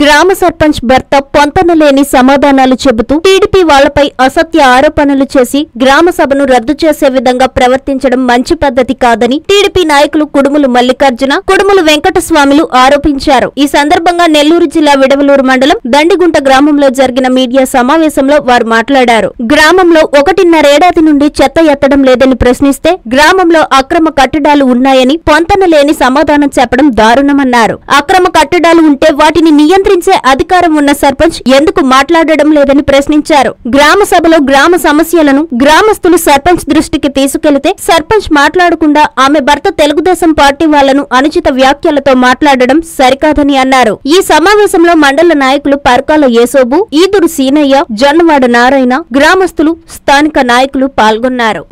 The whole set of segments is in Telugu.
గ్రామ సర్పంచ్ భర్త పొంతనలేని సమాధానాలు చెబుతూ టీడీపీ వాళ్ళపై అసత్య ఆరోపణలు చేసి గ్రామ సభను రద్దు చేసే విధంగా ప్రవర్తించడం మంచి పద్ధతి కాదని టీడీపీ నాయకులు కుడుములు మల్లికార్జున కుడుములు వెంకటస్వామిలు ఆరోపించారు. ఈ సందర్భంగా నెల్లూరు జిల్లా విడవలూరు మండలం దండిగుంట గ్రామంలో జరిగిన మీడియా సమావేశంలో వారు మాట్లాడారు. గ్రామంలో ఒకటిన్నరేడాది నుండి చెత్త ఎత్తడం లేదని ప్రశ్నిస్తే గ్రామంలో అక్రమ కట్టడాలు ఉన్నాయని పొంతనలేని సమాధానం చెప్పడం దారుణమన్నారు. అక్రమ కట్టడాలు ఉంటే వాటిని నియంత్రణ నియంత్రించే అధికారం ఉన్న సర్పంచ్ ఎందుకు మాట్లాడడం లేదని ప్రశ్నించారు. గ్రామ సభలో గ్రామ సమస్యలను గ్రామస్తులు సర్పంచ్ దృష్టికి తీసుకెళ్తే సర్పంచ్ మాట్లాడకుండా ఆమె భర్త తెలుగుదేశం పార్టీ వాళ్ళను అనుచిత వ్యాఖ్యలతో మాట్లాడడం సరికాదని అన్నారు. ఈ సమావేశంలో మండల నాయకులు పరకాల యేసోబు ఈదురు సీనయ్య జొన్నవాడ నారాయణ గ్రామస్తులు స్థానిక నాయకులు పాల్గొన్నారు.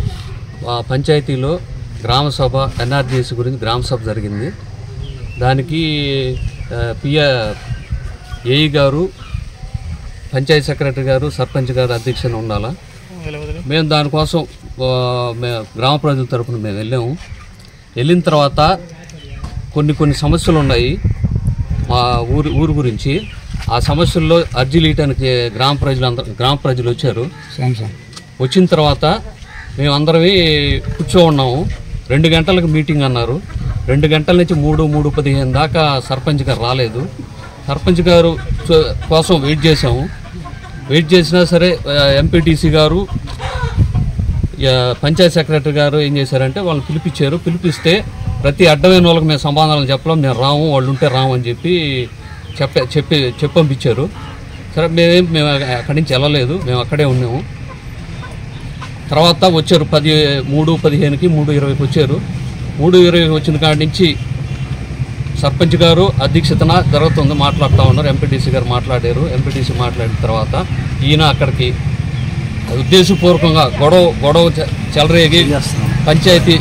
పంచాయతీలో గ్రామ సభ ఎన్ఆర్జీఎస్ గురించి గ్రామ సభ జరిగింది. దానికి పియ ఏఈ గారు పంచాయతీ సెక్రటరీ గారు సర్పంచ్ గారు అధ్యక్షన ఉండాలా? మేము దానికోసం గ్రామ ప్రజల తరపున మేము వెళ్ళాము వెళ్ళిన తర్వాత కొన్ని కొన్ని సమస్యలు ఉన్నాయి మా ఊరు ఊరు గురించి. ఆ సమస్యల్లో అర్జీలు ఇవ్వడానికి గ్రామ ప్రజలు అందరూ గ్రామ ప్రజలు వచ్చారు. వచ్చిన తర్వాత మేమందరమే కూర్చో ఉన్నాము. రెండు గంటలకు మీటింగ్ అన్నారు. రెండు గంటల నుంచి మూడు మూడు పదిహేను దాకా సర్పంచ్ గారు రాలేదు. సర్పంచ్ గారు కోసం వెయిట్ చేసాము వెయిట్ చేసినా సరే ఎంపీటీసీ గారు పంచాయత్ సెక్రటరీ గారు ఏం చేశారంటే వాళ్ళు పిలిపించారు. పిలిపిస్తే ప్రతి అడ్డమైన వాళ్ళకి మేము సమాధానం చెప్పలేం. మేము రాము వాళ్ళు ఉంటే రాము అని చెప్పి చెప్పే చెప్పి చెప్పంపించారు. సరే మేమేం మేము అక్కడి నుంచి వెళ్ళలేదు. మేము అక్కడే ఉన్నాము. తర్వాత వచ్చారు పది మూడు పదిహేనుకి మూడు ఇరవైకి వచ్చారు. మూడు ఇరవైకి వచ్చిన కాడి నుంచి సర్పంచ్ గారు అధ్యక్షతన జరుగుతుంది మాట్లాడుతూ ఉన్నారు. ఎంపీటీసీ గారు మాట్లాడారు. ఎంపీటీసీ మాట్లాడిన తర్వాత ఈయన అక్కడికి ఉద్దేశపూర్వకంగా గొడవ గొడవ చెలరేగి పంచాయతీ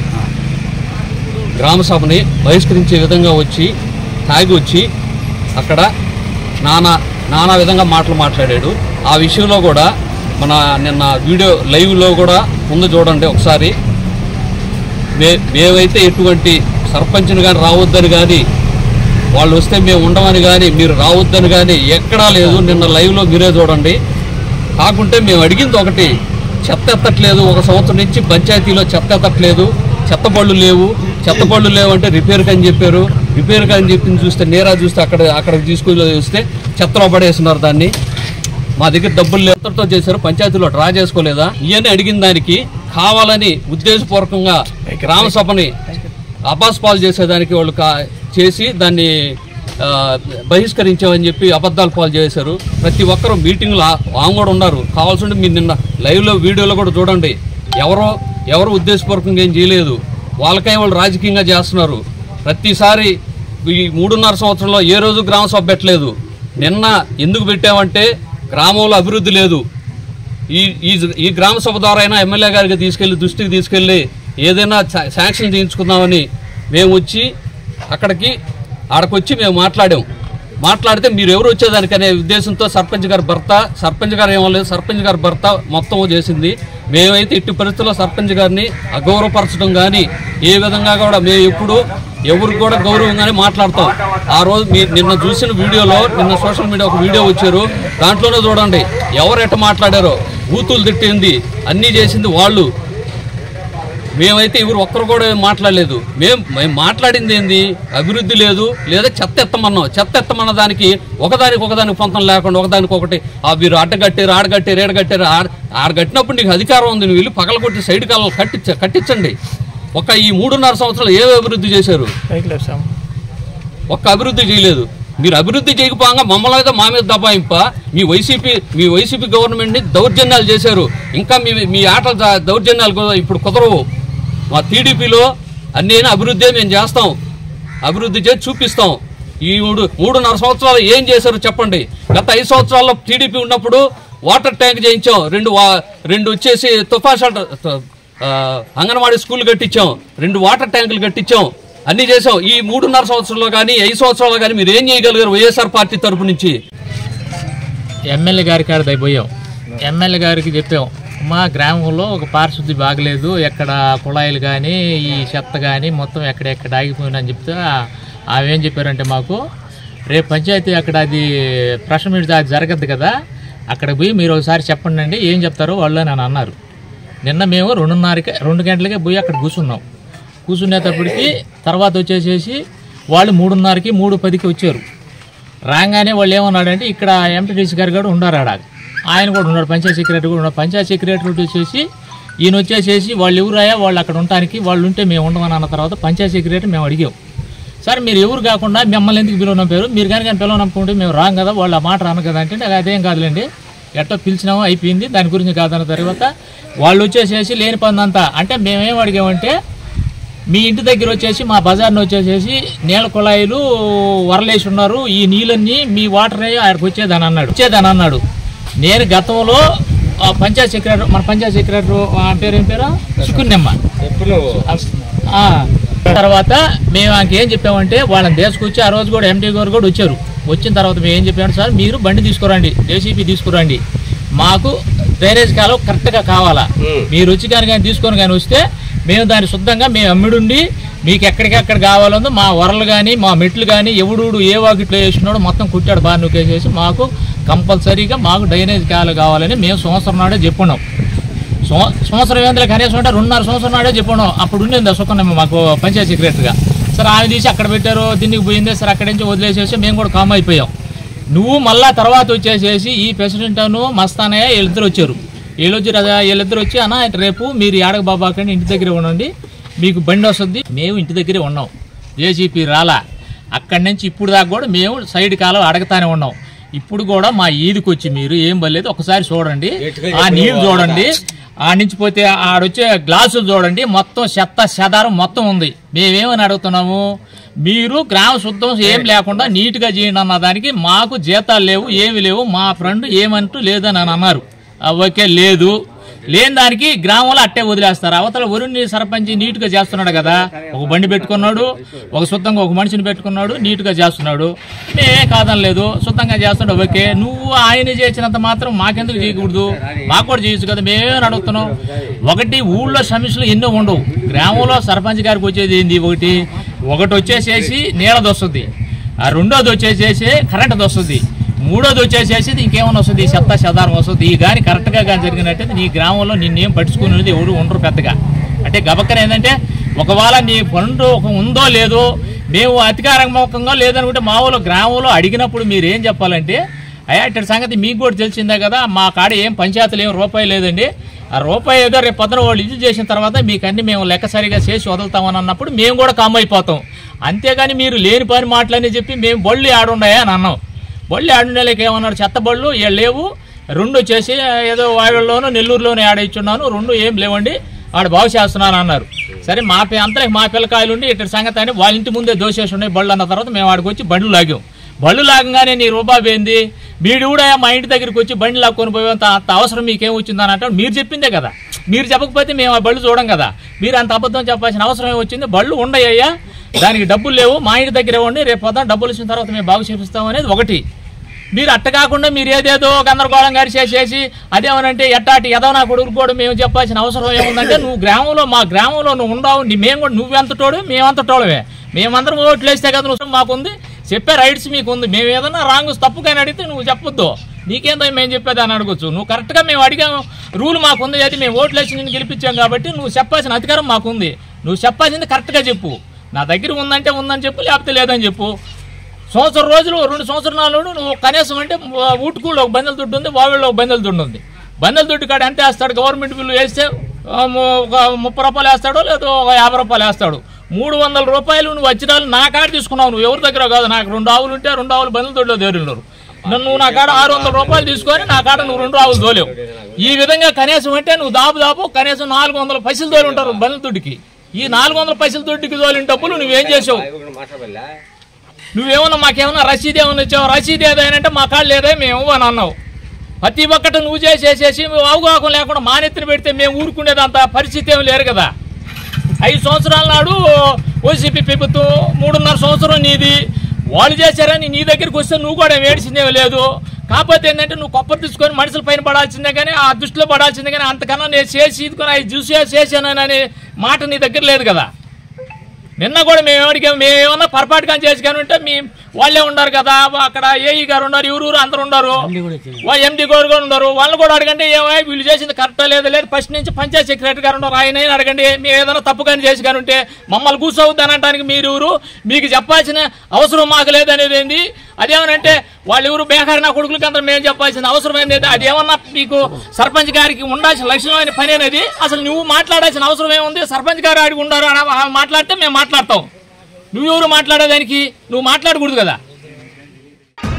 గ్రామ సభని బహిష్కరించే విధంగా వచ్చి తాగి వచ్చి అక్కడ నానా నానా విధంగా మాటలు మాట్లాడాడు. ఆ విషయంలో కూడా మన నిన్న వీడియో లైవ్లో కూడా ముందు చూడండి ఒకసారి. మే మేమైతే ఎటువంటి సర్పంచ్ని కానీ రావద్దని కానీ వాళ్ళు వస్తే మేము ఉండమని కానీ మీరు రావద్దని కానీ ఎక్కడా లేదు. నిన్న లైవ్లో మీరే చూడండి. కాకుంటే మేము అడిగింది ఒకటి చెత్త ఎత్తట్లేదు. ఒక సంవత్సరం నుంచి పంచాయతీలో చెత్త ఎత్తట్లేదు. చెత్త బళ్ళు లేవు. చెత్త బళ్ళు లేవు అంటే రిపేర్కి అని చెప్పారు. రిపేర్కి అని చెప్పింది చూస్తే నేరా చూస్తే అక్కడ అక్కడికి తీసుకుని చూస్తే చెత్తలో పడేస్తున్నారు దాన్ని. మా దగ్గర డబ్బులు ఎంతతో చేశారు? పంచాయతీలో డ్రా చేసుకోలేదా? ఇవన్నీ అడిగిన దానికి. కావాలని ఉద్దేశపూర్వకంగా గ్రామ సభని అపాస్పాలు చేసేదానికి వాళ్ళు కా చేసి దాన్ని బహిష్కరించామని చెప్పి అబద్ధాలు పాలు చేశారు. ప్రతి ఒక్కరు మీటింగ్లో ఆమె కూడా ఉన్నారు కావాల్సింటే మీరు నిన్న లైవ్లో వీడియోలో కూడా చూడండి. ఎవరో ఎవరు ఉద్దేశపూర్వకంగా ఏం చేయలేదు. వాళ్ళకై వాళ్ళు రాజకీయంగా చేస్తున్నారు. ప్రతిసారి ఈ మూడున్నర సంవత్సరంలో ఏ రోజు గ్రామ సభ పెట్టలేదు. నిన్న ఎందుకు పెట్టామంటే గ్రామంలో అభివృద్ధి లేదు. ఈ ఈ ఈ గ్రామ సభ ద్వారా అయినా ఎమ్మెల్యే గారికి తీసుకెళ్ళి దృష్టికి తీసుకెళ్ళి ఏదైనా శాంక్షన్ చేయించుకుందామని మేము వచ్చి అక్కడికి ఆడకొచ్చి మేము మాట్లాడాం. మాట్లాడితే మీరు ఎవరు వచ్చేదానికనే ఉద్దేశంతో సర్పంచ్ గారి భర్త సర్పంచ్ గారు ఏమలేదు సర్పంచ్ గారి భర్త మొత్తం చేసింది. మేమైతే ఇట్టి పరిస్థితుల్లో సర్పంచ్ గారిని అగౌరవపరచడం కానీ ఏ విధంగా కూడా మేము ఎప్పుడు ఎవరికి కూడా గౌరవంగానే మాట్లాడతాం. ఆ రోజు మీరు నిన్న చూసిన వీడియోలో నిన్న సోషల్ మీడియా ఒక వీడియో వచ్చారు. దాంట్లోనే చూడండి ఎవరు ఎట్ట మాట్లాడారో. బూతులు తిట్టింది అన్నీ చేసింది వాళ్ళు. మేమైతే ఎవరు ఒక్కరు కూడా మాట్లాడలేదు. మేము మేము మాట్లాడింది ఏంది? అభివృద్ధి లేదు లేదా చెత్త ఎత్తమన్నాం. చెత్త ఎత్తమన్న దానికి ఒకదానికి ఒకదానికి పొంతం లేకుండా ఒకదానికి ఒకటి ఆ మీరు అడ్డగట్టారు ఆడగట్టారు ఏడగట్టారు ఆడ ఆడ కట్టినప్పుడు నీకు అధికారం ఉంది. నువ్వు వెళ్ళి పగలగొట్టి సైడ్ కాలం కట్టించ కట్టించండి. ఒక ఈ మూడున్నర సంవత్సరాలు ఏం అభివృద్ధి చేశారు? ఒక్క అభివృద్ధి చేయలేదు. మీరు అభివృద్ధి చేయకపోగా మమ్మల్ని అయితే మా మీద దబాయింప. మీ వైసీపీ మీ వైసీపీ గవర్నమెంట్ని దౌర్జన్యాలు చేశారు. ఇంకా మీ మీ ఆటలు దౌర్జన్యాలు ఇప్పుడు కుదరవు. మా టీడీపీలో అన్నీ అభివృద్ధి మేము చేస్తాం? అభివృద్ధి చేసి చూపిస్తాం. ఈ మూడు మూడున్నర సంవత్సరాలు ఏం చేశారు చెప్పండి. గత ఐదు సంవత్సరాల్లో టీడీపీ ఉన్నప్పుడు వాటర్ ట్యాంక్ చేయించాం. రెండు వా రెండు వచ్చేసి తుఫా షాటర్ అంగన్వాడీ స్కూల్ కట్టించాం. రెండు వాటర్ ట్యాంకులు కట్టించాం. అన్ని చేసాం ఈ మూడున్నర సంవత్సరంలో కానీ ఐదు సంవత్సరాల్లో కానీ మీరు ఏం చేయగలిగారు వైఎస్ఆర్ పార్టీ తరపు నుంచి? ఎమ్మెల్యే గారి కాడ దయపోయాం ఎమ్మెల్యే గారికి చెప్పాం. మా గ్రామంలో ఒక పారిశుద్ధి బాగలేదు. ఎక్కడ కుళాయిలు కానీ ఈ చెత్త కానీ మొత్తం ఎక్కడెక్కడ ఆగిపోయిందని చెప్తే ఆమె ఏం చెప్పారంటే మాకు రేపు పంచాయతీ అక్కడ అది ప్రశ్న మీట్ అది జరగద్దు కదా. అక్కడ పోయి మీరు ఒకసారి చెప్పండి అండి ఏం చెప్తారో వాళ్ళు అని అన్నారు. నిన్న మేము రెండున్నరకే రెండు గంటలకే పోయి అక్కడ కూర్చున్నాం. కూర్చునేటప్పటికి తర్వాత వచ్చేసేసి వాళ్ళు మూడున్నరకి మూడు పదికి వచ్చారు. రాగానే వాళ్ళు ఏమన్నాడంటే ఇక్కడ ఎంపీటీసీ గారు కూడా ఉన్నారు ఆడ. ఆయన కూడా ఉన్నాడు పంచాయత్ సెక్రటరీ కూడా ఉన్నాడు. పంచాయత్ సెక్రటరీ వచ్చేసి ఈయన వచ్చేసేసి వాళ్ళు ఎవరాయా వాళ్ళు అక్కడ ఉండటానికి వాళ్ళు ఉంటే మేము ఉండమని అన్న తర్వాత పంచాయత్ సెక్రటరీ మేము అడిగాం. సార్ మీరు ఎవరు కాకుండా మిమ్మల్ని ఎందుకు పిలువనం పేరు మీరు కానీ కానీ పిలవననుకుంటే మేము రాం కదా వాళ్ళు ఆ మాట రాను కదా అంటే అదేం కాదులేండి. ఎట్టో పిలిచినామో అయిపోయింది దాని గురించి కాదన్న తర్వాత వాళ్ళు వచ్చేసేసి లేని పనంతా అంటే మేమేం అడిగామంటే మీ ఇంటి దగ్గర వచ్చేసి మా బజార్ని వచ్చేసేసి నీళ్ళ కుళాయిలు వరలేసి ఉన్నారు ఈ నీళ్ళన్నీ మీ వాటర్ ఆయనకు వచ్చేదని అన్నాడు. వచ్చేదని అన్నాడు. నేను గతంలో ఆ పంచాయత్ సెక్రటరీ మన పంచాయత్ సెక్రటరీ పేరు ఏం పేరు? సుకున్నెమ్మ. తర్వాత మేము ఆయనకి ఏం చెప్పామంటే వాళ్ళని తీసుకొచ్చి ఆ రోజు కూడా ఎండి గారు కూడా వచ్చారు. వచ్చిన తర్వాత మేము ఏం చెప్పామంటే సార్ మీరు బండి తీసుకురండి జేసీబీ తీసుకురండి. మాకు డ్రైనేజ్ కాలం కరెక్ట్గా కావాలా? మీరు వచ్చి కానీ కానీ తీసుకొని కానీ వస్తే మేము దాన్ని శుద్ధంగా మేము అమ్మిడుండి మీకు ఎక్కడికెక్కడ కావాలందో మా వరలు కానీ మా మెట్లు కానీ ఎవడు ఏ వాకిట్లో వేసినాడో మొత్తం కుట్టాడు బాగా నూకేసేసి మాకు కంపల్సరీగా మాకు డ్రైనేజ్ కాలు కావాలని మేము సంవత్సరం నాడే చెప్పున్నాం. సంవత్సరం ఏందులో కనీసం అంటే రెండున్నర సంవత్సరం నాడే చెప్పున్నాం. అప్పుడు ఉండింది సుఖనమ్మ మాకు పంచాయత్ సెక్రటరీగా. సరే ఆమె తీసి అక్కడ పెట్టారు దీనికి పోయింది. సరే అక్కడి నుంచి వదిలేసేసి మేము కూడా కామ్ అయిపోయాం. నువ్వు మళ్ళా తర్వాత వచ్చేసేసి ఈ ప్రెసిడెంట్ను మస్తానయ్య వీళ్ళిద్దరు వచ్చారు. వీళ్ళు వచ్చి వీళ్ళిద్దరు వచ్చి అన్న రేపు మీరు ఏడక బాబాకండి ఇంటి దగ్గరే ఉండండి. మీకు బండి వస్తుంది. మేము ఇంటి దగ్గరే ఉన్నాం. జేసీపీ రాలా. అక్కడి నుంచి ఇప్పుడు దాకా కూడా మేము సైడ్ కాలం అడగతానే ఉన్నాం. ఇప్పుడు కూడా మా ఈదికి వచ్చి మీరు ఏం బలేదు ఒకసారి చూడండి. ఆ నీళ్ళు చూడండి. ఆ నుంచి పోతే ఆడొచ్చే గ్లాసులు చూడండి మొత్తం చెత్త చెదారం మొత్తం ఉంది. మేమేమని అడుగుతున్నాము? మీరు గ్రామ శుద్ధం ఏం లేకుండా నీట్గా చేయండి అన్న దానికి మాకు జీతాలు లేవు ఏమి లేవు మా ఫ్రెండ్ ఏమంటూ లేదని అని అన్నారు. ఓకే లేదు. లేని దానికి గ్రామంలో అట్టే వదిలేస్తారు. అవతల వరుణ్ణి సర్పంచ్ నీట్గా చేస్తున్నాడు కదా. ఒక బండి పెట్టుకున్నాడు ఒక శుద్ధంగా ఒక మనిషిని పెట్టుకున్నాడు నీట్గా చేస్తున్నాడు. మేమే కాదనలేదు శుద్ధంగా చేస్తున్నాడు ఓకే. నువ్వు ఆయన చేసినంత మాత్రం మాకెందుకు చేయకూడదు? మాకు కూడా చేయొచ్చు కదా. మేమే అడుగుతున్నాం? ఒకటి ఊళ్ళో సమస్యలు ఎన్నో ఉండవు. గ్రామంలో సర్పంచ్ గారికి వచ్చేది ఏంది ఒకటి? ఒకటి వచ్చేసేసి నీళ్ళది వస్తుంది. ఆ రెండోది వచ్చేసేసి కరెంట్ వస్తుంది. మూడోది వచ్చేసేసి ఇంకేమైనా వస్తుంది? చెత్త చెదారం వస్తుంది. ఈ గాని కరెక్ట్గా కానీ జరిగినట్టయితే నీ గ్రామంలో నిన్నేం పట్టించుకునేది ఎవరు ఉండరు పెద్దగా. అంటే గబక్కన ఏంటంటే ఒకవేళ నీ పనులు ఒక ఉందో లేదో మేము అధికారముఖంగా లేదనుకుంటే మా ఊళ్ళో గ్రామంలో అడిగినప్పుడు మీరు ఏం చెప్పాలంటే అయ్యా ఇట్టి సంగతి మీకు కూడా తెలిసిందే కదా మా కాడ ఏం పంచాయతీలు ఏం రూపాయి లేదండి. ఆ రూపాయి ఏదో రేపు పొద్దున వాళ్ళు ఇది చేసిన తర్వాత మీకు అన్ని మేము లెక్క సరిగా చేసి వదులుతామని అన్నప్పుడు మేము కూడా కామ్ అయిపోతాం. అంతేగాని మీరు లేని పని మాటలని చెప్పి మేము బళ్ళు ఆడున్నాయా అని అన్నాం. బళ్ళు ఆడుండేలేక ఏమన్నాడు? చెత్త బళ్ళు ఏ లేవు. రెండు వచ్చేసి ఏదో వాడల్లోనూ నెల్లూరులోనే ఆడ రెండు ఏం లేవండి. వాడు బాగు చేస్తున్నాను అన్నారు. సరే మా పి మా పిల్లకాయలు ఉండి ఇటు సంగతి అని వాళ్ళ ఇంటి ముందే దోసేసి ఉన్నాయి. బళ్ళు అన్న తర్వాత మేము ఆడికి వచ్చి బండ్లు లాగాం. బళ్ళు లాగంగానే నీ రూపాయి పోయింది మీరు కూడా మా ఇంటి దగ్గరికి వచ్చి బండి లాక్కొని పోయేంత అంత అవసరం మీకేం వచ్చిందని అంటే మీరు చెప్పిందే కదా. మీరు చెప్పకపోతే మేము ఆ బళ్ళు చూడం కదా. మీరు అంత అబద్ధం చెప్పాల్సిన అవసరం ఏమొచ్చింది బళ్ళు ఉండయ్యా దానికి డబ్బులు లేవు. మా ఇంటి దగ్గర ఇవ్వండి రేపు పొద్దాం డబ్బులు ఇచ్చిన తర్వాత మేము బాగు చేపిస్తాం అనేది ఒకటి. మీరు అట్ట కాకుండా మీరు ఏదేదో గందరగోళం గారి చేసేసి అదేమనంటే ఎట్టాటి ఏదో నా కొడుకు కూడా మేము చెప్పాల్సిన అవసరం ఏముందంటే నువ్వు గ్రామంలో మా గ్రామంలో నువ్వు ఉండవు మేము కూడా నువ్వెంతటోడు మేమంతటోడమే మేమందరం ఓట్లు వేస్తే కదా నువ్వు మాకుంది. చెప్పే రైట్స్ మీకు ఉంది మేము ఏదన్నా రాంగ్ తప్పుగాని అడిగితే నువ్వు చెప్పొద్దు. నీకేందో మేము చెప్పేది అని అడగచ్చు. నువ్వు కరెక్ట్గా మేము అడిగాము. రూల్ మాకుంది. అది మేము ఓట్లు వేసి నేను గెలిపించాం కాబట్టి నువ్వు చెప్పాల్సిన అధికారం మాకుంది. నువ్వు చెప్పాల్సింది కరెక్ట్గా చెప్పు. నా దగ్గర ఉందంటే ఉందని చెప్పు లేకపోతే లేదని చెప్పు. సంవత్సరం రోజులు రెండు సంవత్సరాలు నువ్వు కనీసం అంటే ఊటుకూళ్ళు ఒక బందెల దుడ్డు ఉంది వావిళ్ళు ఒక బందెల దుడ్డు ఉంది. బందెల దుడ్డు కాడ ఎంత వేస్తాడు? గవర్నమెంట్ బిల్లు వేస్తే ఒక ముప్పై రూపాయలు వేస్తాడు లేదా ఒక యాభై రూపాయలు వేస్తాడు. మూడు వందల రూపాయలు నువ్వు వచ్చినాలు నా కాడ తీసుకున్నావు నువ్వు. ఎవరి దగ్గర కాదు నాకు. రెండు ఆవులు ఉంటే రెండు ఆవులు బందెల దొడ్లో దేరున్నారు నువ్వు నా కాడ ఆరు వందల రూపాయలు తీసుకొని నా కాడ నువ్వు రెండు ఆవులు దోలేవు ఈ విధంగా కనీసం అంటే నువ్వు దాపు దాపు కనీసం నాలుగు వందల పైసలు దోలి ఉంటారు బందెల దుడ్డుకి. ఈ నాలుగు వందల పైసల దుడ్డుకి దోలిన డబ్బులు నువ్వేం చేసావు? నువ్వేమన్నా మాకేమన్నా రసీదు ఏమన్నా ఇచ్చావు? రసీదు ఏదైనా మా కాళ్ళు లేదే మేము అని అన్నావు. ప్రతి ఒక్కటి నువ్వు చేసేసేసి అవగాహన లేకుండా మానెత్తిన పెడితే మేము ఊరుకునేదంత పరిస్థితి ఏమి లేరు కదా. ఐదు సంవత్సరాల నాడు ఓసీపీ ప్రభుత్వం మూడున్నర సంవత్సరం నీది. వాళ్ళు చేశారని నీ దగ్గరికి వస్తే నువ్వు కూడా వేడిసిందే లేదు. కాకపోతే ఏంటంటే నువ్వు కొప్పలు తీసుకొని మనుషుల పైన పడాల్సిందే కానీ ఆ దృష్టిలో పడాల్సిందే కానీ అంతకన్నా నేను చేసి ఇదికొని అవి చూసి చేశానని మాట నీ దగ్గర లేదు కదా. నిన్న కూడా మేము ఎవరికి మేము ఏమన్నా పొరపాటుగా చేసి కానీ ఉంటే మీ వాళ్ళే ఉన్నారు కదా. అక్కడ ఏఈ గారు ఉన్నారు ఎవరు అందరు ఉన్నారు ఎండి గారు కూడా ఉన్నారు. వాళ్ళు కూడా అడగండి ఏమో వీళ్ళు చేసింది కరెక్టా లేదా లేదు. ఫస్ట్ నుంచి పంచాయత్ సెక్రటరీ గారు ఉన్నారు. ఆయన అడగండి మేము ఏదైనా తప్పు కానీ చేసి కానీ ఉంటే మమ్మల్ని కూర్చోవద్దు అని అనడానికి మీరు మీకు చెప్పాల్సిన అవసరం మాకు లేదనేది ఏంది? అదేమనంటే వాళ్ళు ఎవరు బేకారి నా కొడుకులకి అందరూ మేము చెప్పాల్సిన అవసరం ఏంది అది ఏమన్నా నీకు సర్పంచ్ గారికి ఉండాల్సిన లక్షణమైన పని అనేది అసలు నువ్వు మాట్లాడాల్సిన అవసరం ఏముంది? సర్పంచ్ గారు అడిగి ఉండారు? అని మాట్లాడితే మేము మాట్లాడతాం. నువ్వెవరు మాట్లాడేదానికి? నువ్వు మాట్లాడకూడదు కదా.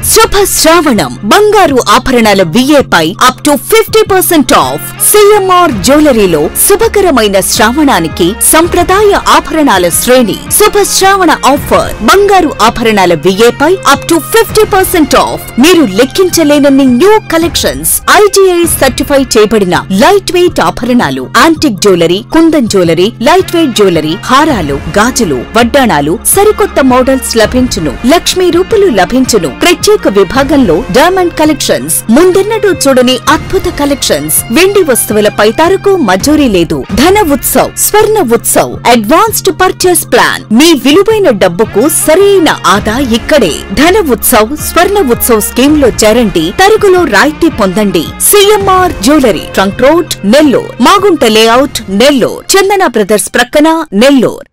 శుభ శ్రావణం బంగారు ఆభరణాల విఏపై up to fifty percent off CMR జ్యువెలరీలో శుభకరమైన శ్రావణానికి సంప్రదాయ ఆభరణాల శ్రేణి శుభ శ్రావణ ఆఫర్ బంగారు ఆభరణాల విఏపై up to fifty percent off మీరు లెక్కించలేనన్ని న్యూ కలెక్షన్స్ ఐటీఐ సర్టిఫై చేయబడిన లైట్ వెయిట్ ఆభరణాలు antique jewellery kundan jewellery light weight jewellery హారాలు గాజులు వడ్డాణాలు సరికొత్త మోడల్స్ లభించును లక్ష్మీ రూపులు లభించును ప్రత్యేక విభాగంలో డైమండ్ కలెక్షన్స్ ముందెన్నడూ చూడని అద్భుత కలెక్షన్స్ వెండి వస్తువులపై తరకు మజూరీ లేదు. Dhana Utsav Swarna Utsav advanced purchase plan మీ విలువైన డబ్బుకు సరైన ఆదా ఇక్కడే. ధన ఉత్సవ్ స్వర్ణ ఉత్సవ్ స్కీమ్లో చేరండి. తరుగులో రాయితీ పొందండి. CMR jewellery trunk road Nellore. Magunta layout Nellore. Chandana brothers ప్రక్కన నెల్లూర్.